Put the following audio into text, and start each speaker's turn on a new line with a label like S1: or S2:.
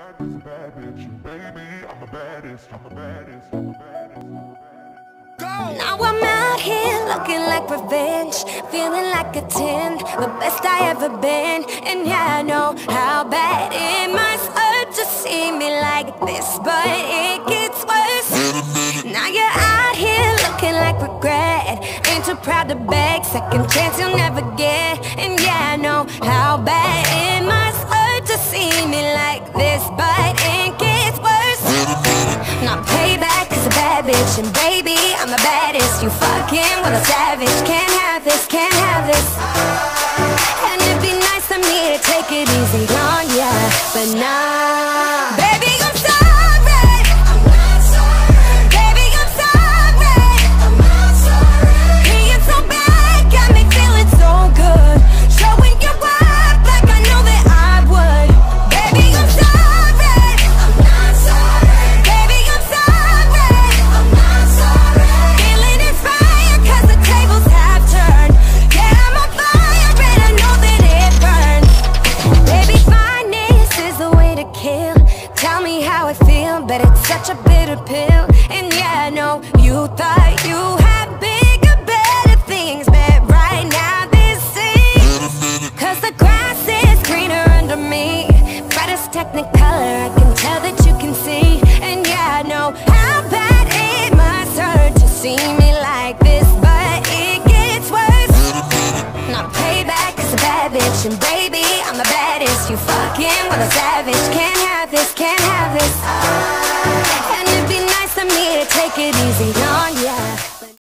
S1: bad bitch, baby. I'm the baddest, I'm the baddest, I'm the baddest.
S2: Now I'm out here looking like revenge, feeling like a 10, the best I ever been. And yeah, I know how bad it must hurt to see me like this, but it gets worse. Now you're out here looking like regret, ain't too proud to beg, second chance you'll never get. And yeah, I know how bad bitch And baby, I'm the baddest. You fucking with a savage. Can't have this, can't have this. And it'd be nice of me to take it easy on ya But now feel, but it's such a bitter pill. And yeah, I know you thought you had bigger, better things, but right now this is Cause the grass is greener under me. Brightest technicolor, I can tell that you can see. And yeah, I know how bad it must hurt to see me like this, but it gets worse. Not payback is a bad bitch, and baby, I'm the baddest. You fucking with a savage, can't have this, can't have and it'd be nice of me to take it easy on you.